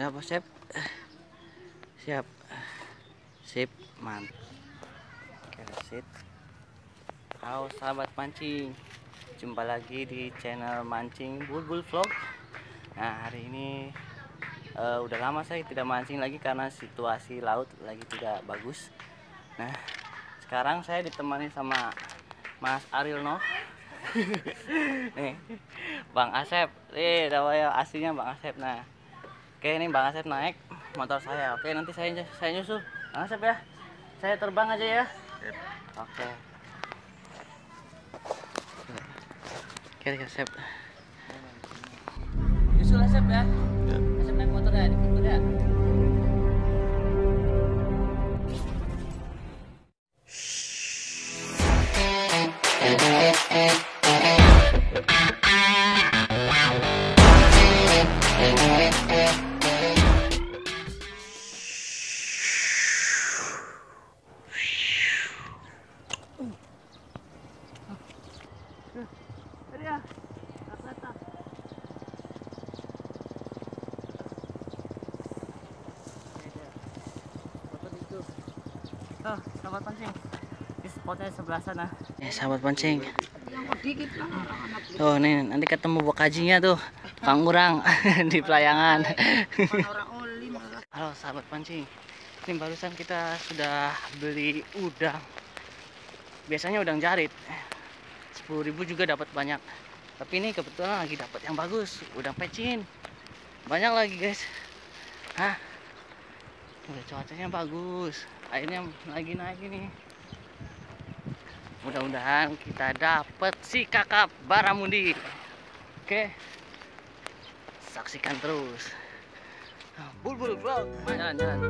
Ya bos siap. Siap. Sip, mantap. Oke, sit. Halo sahabat mancing. Jumpa lagi di channel Mancing Bulbul Vlog. Nah, hari ini eh, udah lama saya tidak mancing lagi karena situasi laut lagi tidak bagus. Nah, sekarang saya ditemani sama Mas Ariel Noh. nih, Bang Asep. Nih, namanya aslinya Bang Asep. Nah, oke ini Bang Asep naik motor saya. Oke, nanti saya saya nyusul. Bang Asep ya. Saya terbang aja ya. Oke. Oke, Asep. Nyusul Asep ya. Asep naik motor ya, dikikut ya. Tadi ya. Sana. Eh, sahabat pancing. Oh, nih nanti ketemu bokajinya tuh. Kang Urang di pelayangan. Halo sahabat pancing. Ini barusan kita sudah beli udang. Biasanya udang jarit. 10.000 juga dapat banyak. Tapi ini kebetulan lagi dapat yang bagus, udang pecin. Banyak lagi, guys. Hah? Udah cuacanya bagus. Airnya lagi naik ini. Mudah-mudahan kita dapat si kakap Baramundi. Oke. Saksikan terus. Bulbul vlog. Jalan, jalan.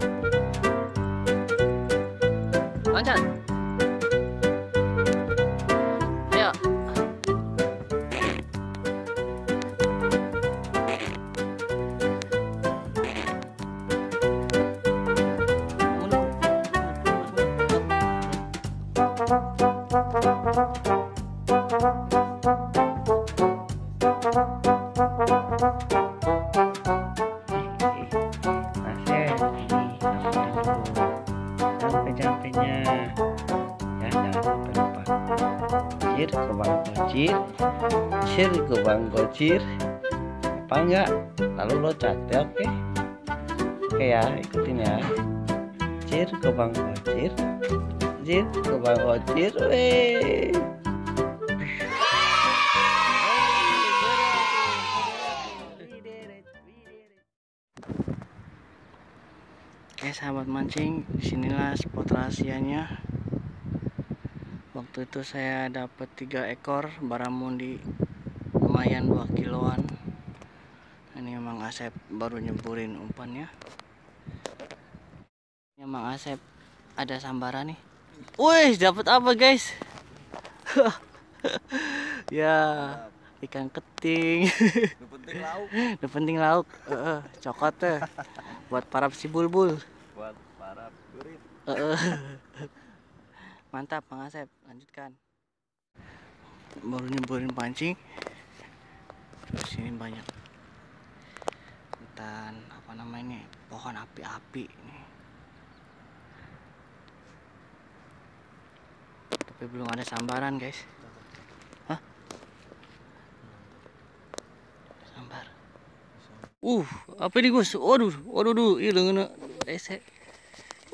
Jangan lupa cir ke bang kocir cir ke kocir apa enggak? Lalu lo cate oke? Oke ya ikutin ya. Cir ke bang kocir cir ke bang kocir weh. Oke sahabat mancing, di sinilah spot rahasianya. Waktu itu saya dapat tiga ekor baramundi lumayan 2 kiloan. Ini memang Asep baru nyempurin umpannya. Ini memang Asep ada sambaran nih. Wih, dapat apa guys? ya, ikan keting. penting lauk penting lauk. Cokot teh. Buat para si bulbul. buat para Heeh. Mantap Bang Asep, lanjutkan. Baru nyemburin pancing. Terus ini banyak hutan apa namanya ini? Pohon api-api nih. Tapi belum ada sambaran, guys. Hah? Sambar. Uh, apa ini, Gus? Waduh, waduh, waduh, iya lengan ese.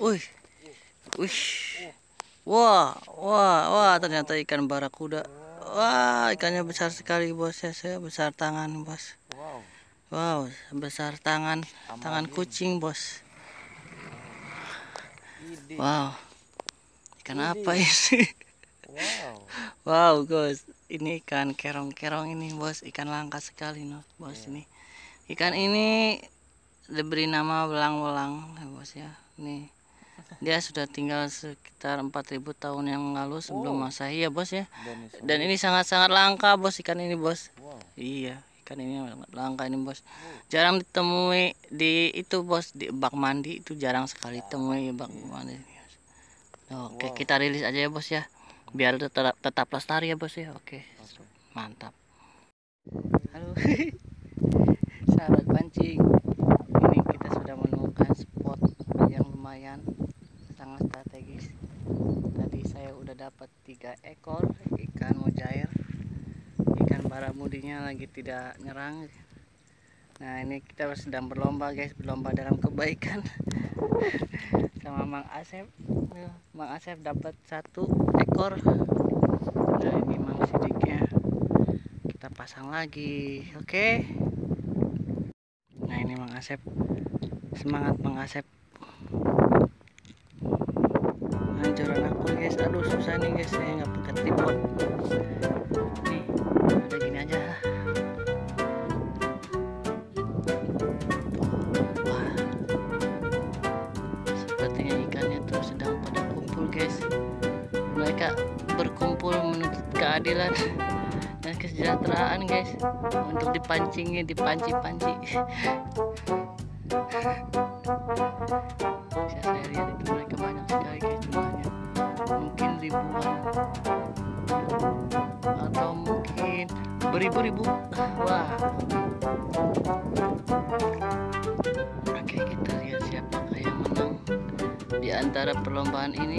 Wih. Wih. Wah, wah, wah, ternyata ikan barakuda. Wah, ikannya besar sekali, Bos. Ya, saya besar tangan, Bos. wow besar tangan, tangan kucing, Bos. Wow. Ikan apa ini? wow Wow, Bos. Ini ikan kerong-kerong ini, Bos. Ikan langka sekali, no, Bos ini. Ikan ini diberi nama belang-belang, ya, Bos ya. Nih. Dia sudah tinggal sekitar 4000 tahun yang lalu sebelum Wow. Masehi ya, Bos ya. dan ini sangat-sangat langka, Bos, ikan ini, Bos. wow Iya, ikan ini sangat langka ini, Bos. Jarang ditemui di itu, Bos, di bak mandi itu jarang sekali temui bak mandi. Oke, Wow. kita rilis aja ya, Bos ya. Biar tetap tetap lestari ya, Bos ya. Oke. Oke. Mantap. Halo. Sahabat pancing. Lagi tidak nyerang. Nah ini kita sedang berlomba guys. Berlomba dalam kebaikan. Sama Mang Asep. Mang Asep dapat satu ekor. Nah ini Mang Sidiknya. Kita pasang lagi oke? Nah ini Mang Asep. Semangat Mang Asep. Hancuran aku guys. Aduh susah nih guys. Saya nggak pakai tripod nih udah gini aja mereka berkumpul menuntut keadilan dan kesejahteraan guys. Untuk dipancingnya dipanci-panci. Bisa saya lihat itu mereka banyak sekali guys jumlahnya. Mungkin ribuan. Atau mungkin beribu-ribu. Wah. Oke kita lihat siapakah yang menang. Di antara perlombaan ini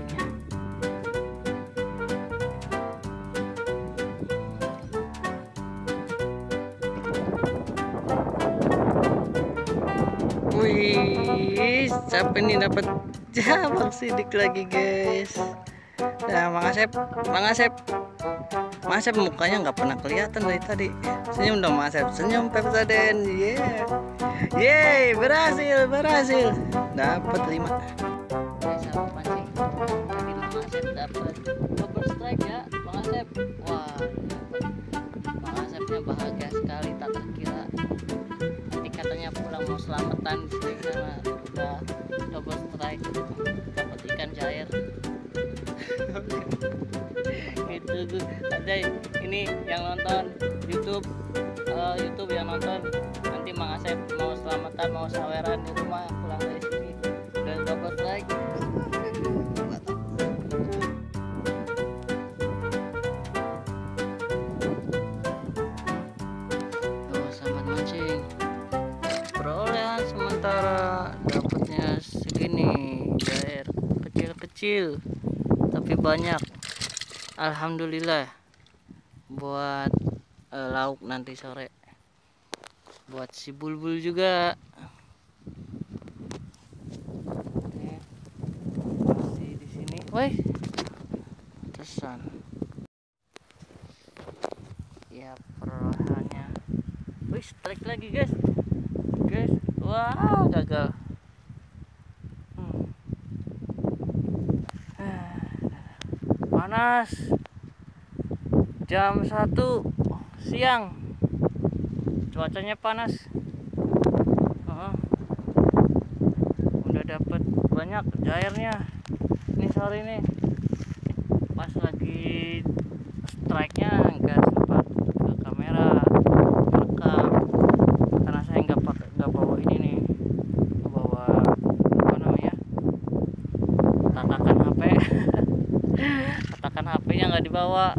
Wih, siapa ini dapat jabang sidik lagi guys. Nah, Mang Asep, Mang Asep, Mang Asep mukanya nggak pernah kelihatan dari tadi. Senyum dong Mang Asep, senyum Pepsaden, yeah, yeay, berhasil, berhasil, dapat lima. Tadi Mang dapat double strike ya, Mang. Wah, bahagia sekali tak terkira. Nanti katanya pulang mau selamatan di sini udah double strike dapat ikan jair gitu tuh ada ini yang nonton YouTube eh, YouTube yang nonton nanti Mang Asep mau selamatan mau saweran di rumah pulang dari sini. Udah double strike. Mancing. Perolehan sementara kecil-kecil tapi banyak. Alhamdulillah buat eh, lauk nanti sore. Buat si bulbul juga. Masih di sini. Woi terusan ya perolehannya wih strike lagi guys. Guys wow gagal Hmm. Ah, panas. Jam 1 siang. Cuacanya panas. Heeh. udah dapat banyak jairnya. Ini sore ini pas lagi strike nya nggak sempat ke kamera rekam karena saya nggak pakai nggak bawa ini nih Nggak bawa apa namanya tatakan HP tatakan HP nya nggak dibawa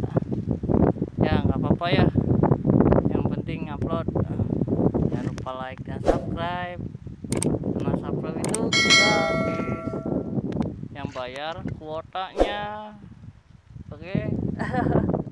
apa-apa ya? Yang penting upload. Jangan lupa like dan subscribe. Karena subscribe itu gratis yang bayar kuotanya. Oke